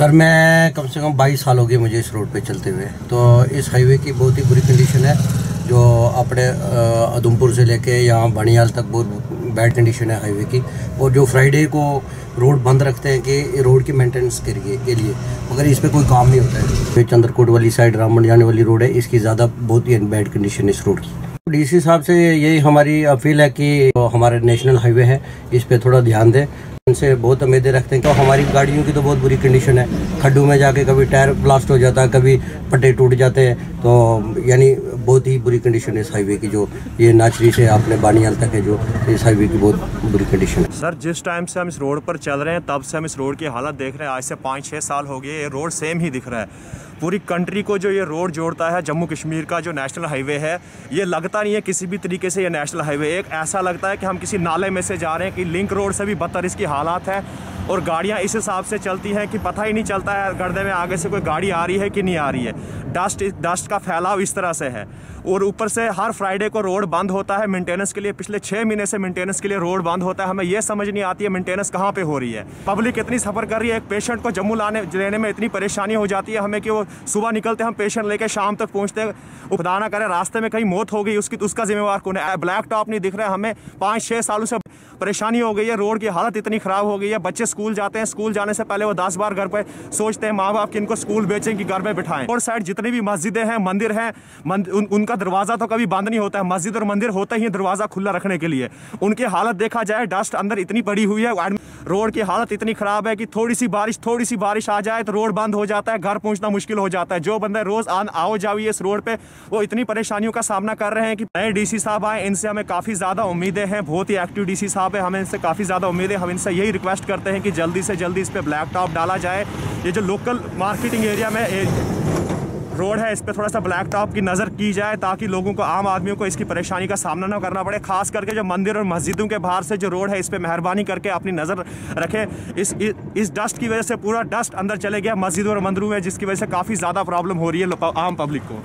Sir, मैं कम से कम 22 साल हो गए मुझे इस रोड पे चलते हुए। तो इस हाईवे की बहुत ही बुरी कंडीशन है, जो अपने उधमपुर से लेके यहाँ बनियाल तक बहुत बैड कंडीशन है हाईवे की। और जो फ्राइडे को रोड बंद रखते हैं कि रोड की मेंटेनेंस के लिए के लिए, मगर इस पर कोई काम नहीं होता है। फिर चंद्रकोट वाली साइड रामबन जाने वाली रोड है, इसकी ज़्यादा बहुत ही बैड कंडीशन है इस रोड की। डीसी साहब से यही हमारी अपील है कि हमारे नेशनल हाईवे है, इस पर थोड़ा ध्यान दें। उनसे बहुत उम्मीदें रखते हैं तो हमारी गाड़ियों की तो बहुत बुरी कंडीशन है। खड्डू में जाके कभी टायर ब्लास्ट हो जाता है, कभी पट्टे टूट जाते हैं। तो यानी बहुत ही बुरी कंडीशन है इस हाईवे की जो ये नाचरी से आपने बानियाल तक है जो इस हाईवे की बहुत बुरी कंडीशन है। सर, जिस टाइम से हम इस रोड पर चल रहे हैं, तब से हम इस रोड की हालत देख रहे हैं। आज से पाँच छः साल हो गए, ये रोड सेम ही दिख रहा है। पूरी कंट्री को जो ये रोड जोड़ता है, जम्मू कश्मीर का जो नेशनल हाईवे है, ये लगता नहीं है किसी भी तरीके से ये नेशनल हाईवे एक ऐसा लगता है कि हम किसी नाले में से जा रहे हैं कि लिंक रोड से भी बदतर इसकी हालात है। और गाड़ियाँ इस हिसाब से चलती हैं कि पता ही नहीं चलता है गर्दे में आगे से कोई गाड़ी आ रही है कि नहीं आ रही है। डस्ट डस्ट का फैलाव इस तरह से है। और ऊपर से हर फ्राइडे को रोड बंद होता है मेंटेनेंस के लिए। पिछले छः महीने से मेंटेनेंस के लिए रोड बंद होता है। हमें यह समझ नहीं आती है मेंटेनेंस कहाँ पे हो रही है। पब्लिक इतनी सफ़र कर रही है एक पेशेंट को जम्मू लाने लेने में इतनी परेशानी हो जाती है हमें कि वो सुबह निकलते हम पेशेंट लेके शाम तक पहुँचते खुदा ना करें रास्ते में कहीं मौत हो गई उसकी उसका जिम्मेवार कौन है? ब्लैक टॉप नहीं दिख रहा है हमें। पाँच छः सालों से परेशानी हो गई है रोड की हालत इतनी ख़राब हो गई है बच्चे स्कूल जाते हैं स्कूल जाने से पहले वो दस बार घर पर सोचते हैं माँ बाप कि इनको स्कूल बेचें कि घर में बिठाएँ। और साइड जितनी भी मस्जिदें हैं मंदिर हैं उन, उनका दरवाज़ा तो कभी बंद नहीं होता है। मस्जिद और मंदिर होता ही दरवाज़ा खुला रखने के लिए। उनकी हालत देखा जाए, डस्ट अंदर इतनी पड़ी हुई है रोड की हालत इतनी ख़राब है कि थोड़ी सी बारिश थोड़ी सी बारिश आ जाए तो रोड बंद हो जाता है, घर पहुँचना मुश्किल हो जाता है। जो बंदे रोज़ आन आओ जाओ इस रोड पे, वो इतनी परेशानियों का सामना कर रहे हैं कि नए डीसी साहब आए, इनसे हमें काफ़ी ज़्यादा उम्मीदें हैं, बहुत ही एक्टिव डीसी साहब है, हमें इनसे काफ़ी ज़्यादा उम्मीदें हम इनसे यही रिक्वेस्ट करते हैं कि जल्दी से जल्दी इस पर ब्लैक टॉप डाला जाए। ये जो लोकल मार्केटिंग एरिया में रोड है, इस पर थोड़ा सा ब्लैक टॉप की नज़र की जाए ताकि लोगों को, आम आदमियों को इसकी परेशानी का सामना ना करना पड़े। खास करके जो मंदिर और मस्जिदों के बाहर से जो रोड है, इस पर मेहरबानी करके अपनी नज़र रखें। इस इस डस्ट की वजह से पूरा डस्ट अंदर चले गया। मस्जिदों और मंदिरों में जिसकी वजह से काफ़ी ज़्यादा प्रॉब्लम हो रही है आम पब्लिक को।